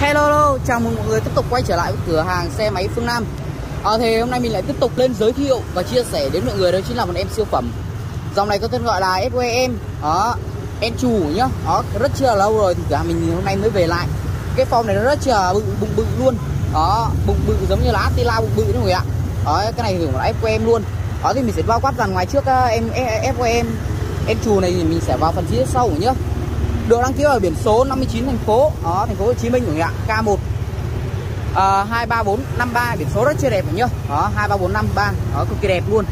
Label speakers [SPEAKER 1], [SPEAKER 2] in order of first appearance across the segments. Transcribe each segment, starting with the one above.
[SPEAKER 1] Hello, hello, chào mừng mọi người tiếp tục quay trở lại với cửa hàng xe máy Phương Nam. À, Thì hôm nay mình lại tiếp tục lên giới thiệu và chia sẻ đến mọi người đó chính là một em siêu phẩm. Dòng này có tên gọi là SOEM Đó, em chủ nhá. Đó, rất chưa lâu rồi thì cửa hàng mình hôm nay mới về lại. Cái form này nó rất chưa bự, bụng bự luôn. Đó, bụng bự giống như là Attila bụng bự đấy mọi người ạ. Đó, cái này thì là FWM luôn. Đó thì mình sẽ bao quát dàn ngoài trước ờ, em FWM Em chủ này thì mình sẽ vào phần phía sau nhá được đăng ký ở biển số 59 thành phố đó thành phố Hồ Chí Minh của ạ K1 à, 23453 biển số rất chưa đẹp nhá. Đó 23453 đó cực kỳ đẹp luôn.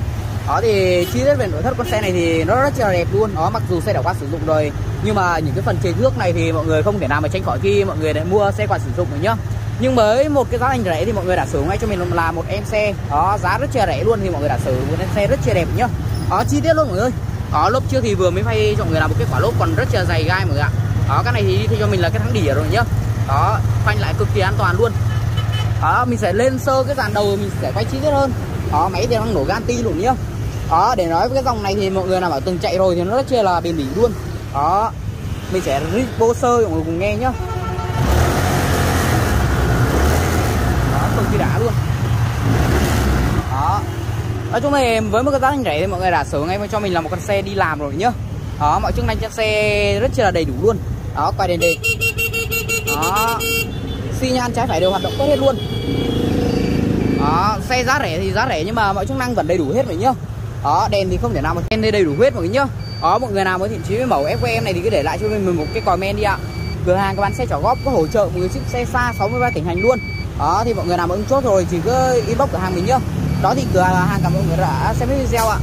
[SPEAKER 1] Đó thì chi tiết về nội thất con xe này thì nó rất là đẹp luôn. Đó mặc dù xe đã qua sử dụng rồi nhưng mà những cái phần chế thước này thì mọi người không thể nào mà tránh khỏi khi mọi người đã mua xe qua sử dụng rồi nhá. Nhưng với một cái giá thành rẻ thì mọi người đã sử ngay cho mình là một em xe. Đó giá rất là rẻ luôn thì mọi người đã sử một em xe rất là đẹp nhá. Đó chi tiết luôn mọi người có lốp trước thì vừa mới phay cho mọi người là một cái quả lốp còn rất là dày gai mọi người ạ. Đó, cái này thì đi theo cho mình là cái thắng đỉa rồi nhá. Đó, phanh lại cực kỳ an toàn luôn. Đó, mình sẽ lên sơ cái dàn đầu mình sẽ quay chi tiết hơn. Đó, máy thì đang nổ gan ti luôn nhá. Đó, để nói với cái dòng này thì mọi người nào bảo từng chạy rồi thì nó rất chia là bền bỉ luôn. Đó, mình sẽ bô sơ mọi người cùng nghe nhá. Đó, cực kỳ đã luôn nói chung là với một cái giá thành rẻ thì mọi người đã sửa ngay cho mình là một con xe đi làm rồi nhá. Đó, mọi chức năng trên xe rất là đầy đủ luôn. Đó, quay đèn đề đó. Xi nhan trái phải đều hoạt động tốt hết luôn. Đó, xe giá rẻ thì giá rẻ nhưng mà mọi chức năng vẫn đầy đủ hết rồi nhá. Đó, đèn thì không thể nào mà đèn đầy đủ hết mọi người nhá. Đó, mọi người nào mới thiện chí với mẫu FQM này thì cứ để lại cho mình một cái comment đi ạ. Cửa hàng có bán xe trả góp, có hỗ trợ một người ship xe xa 63 tỉnh thành luôn. Đó, thì mọi người nào mà ứng chốt rồi thì cứ inbox cửa hàng mình nhá đó thì cửa hàng cảm ơn mọi người đã xem video ạ.